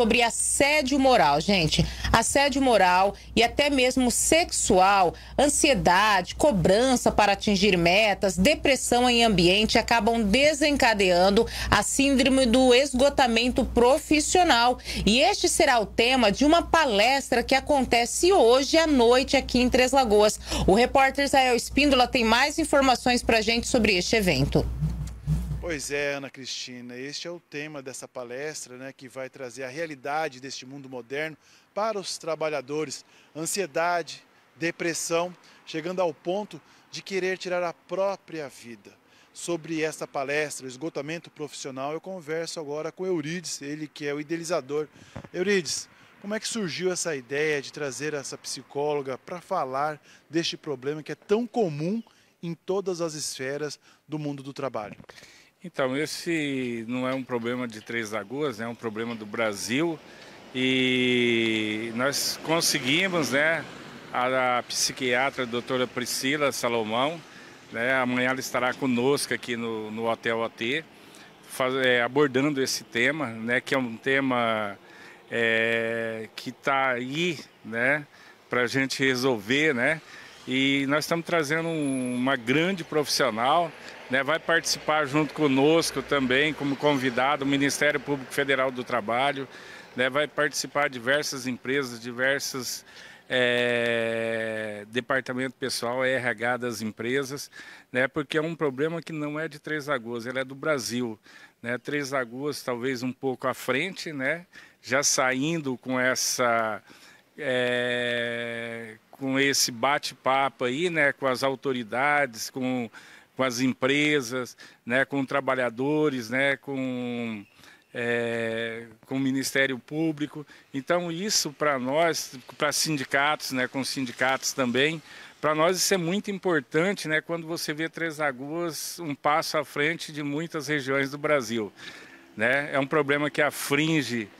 sobre assédio moral. Gente, assédio moral e até mesmo sexual, ansiedade, cobrança para atingir metas, depressão em ambiente acabam desencadeando a síndrome do esgotamento profissional. E este será o tema de uma palestra que acontece hoje à noite aqui em Três Lagoas. O repórter Israel Espíndola tem mais informações para gente sobre este evento. Pois é, Ana Cristina, este é o tema dessa palestra, né, que vai trazer a realidade deste mundo moderno para os trabalhadores. Ansiedade, depressão, chegando ao ponto de querer tirar a própria vida. Sobre esta palestra, o esgotamento profissional, eu converso agora com Eurides, ele que é o idealizador. Eurides, como é que surgiu essa ideia de trazer essa psicóloga para falar deste problema que é tão comum em todas as esferas do mundo do trabalho? Então, esse não é um problema de Três Lagoas, é um problema do Brasil. E nós conseguimos, né, a, a psiquiatra a doutora Priscila Salomão, né, amanhã ela estará conosco aqui no, no Hotel OT, faz, é, abordando esse tema, né, que é um tema é, que está aí, né, para a gente resolver, né, e nós estamos trazendo um, uma grande profissional, né, vai participar junto conosco também como convidado o Ministério Público Federal do Trabalho, né, vai participar diversas empresas, diversos é, departamento pessoal, RH das empresas, né, porque é um problema que não é de Três Lagoas, ele é do Brasil. Né, Três Lagoas talvez um pouco à frente, né, já saindo com essa é, com esse bate-papo aí, né, com as autoridades, com, com as empresas, né, com trabalhadores, né, com, é, com o Ministério Público. Então isso para nós, para sindicatos, né, com sindicatos também, para nós isso é muito importante, né, quando você vê Três Lagoas um passo à frente de muitas regiões do Brasil. Né? É um problema que afringe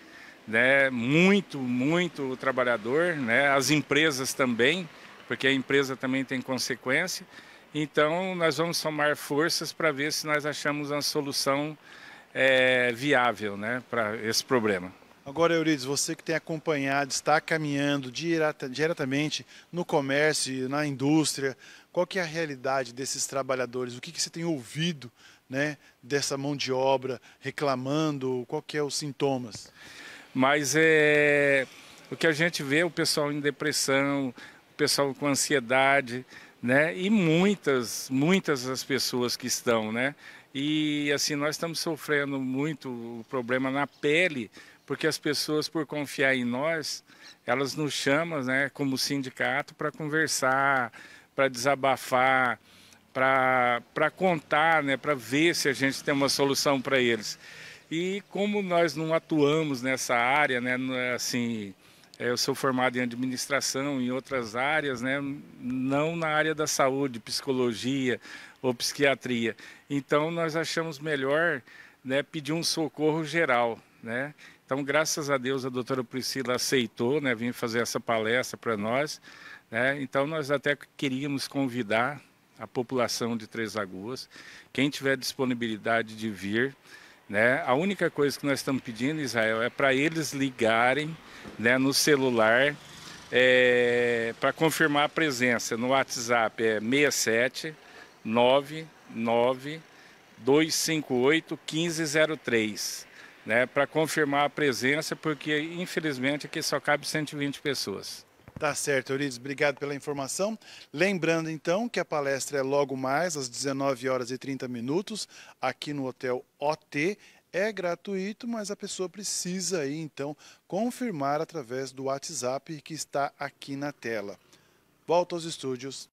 né, muito, muito o trabalhador, né, as empresas também, porque a empresa também tem consequência. Então, nós vamos somar forças para ver se nós achamos uma solução é, viável né, para esse problema. Agora, Eurides, você que tem acompanhado, está caminhando direta, diretamente no comércio, na indústria, qual que é a realidade desses trabalhadores? O que, que você tem ouvido né, dessa mão de obra reclamando? Qual que é os sintomas? Mas é o que a gente vê, o pessoal em depressão, o pessoal com ansiedade, né? E muitas, muitas das pessoas que estão, né? E assim, nós estamos sofrendo muito o problema na pele, porque as pessoas, por confiar em nós, elas nos chamam, né, como sindicato, para conversar, para desabafar, para contar, né, para ver se a gente tem uma solução para eles. E como nós não atuamos nessa área, né, é assim, é, eu sou formado em administração em outras áreas, né, não na área da saúde, psicologia ou psiquiatria. Então nós achamos melhor né, pedir um socorro geral, né? Então, graças a Deus, a doutora Priscila aceitou né, vir fazer essa palestra para nós. Né? Então, nós até queríamos convidar a população de Três Lagoas, quem tiver disponibilidade de vir, né? A única coisa que nós estamos pedindo, Israel, é para eles ligarem né, no celular é, para confirmar a presença. No WhatsApp é 67 99 258 1503. Né, para confirmar a presença, porque infelizmente aqui só cabe 120 pessoas. Tá certo, Eurides, obrigado pela informação. Lembrando então que a palestra é logo mais às 19 horas e 30 minutos aqui no Hotel OT. É gratuito, mas a pessoa precisa aí então confirmar através do WhatsApp que está aqui na tela. Volto aos estúdios.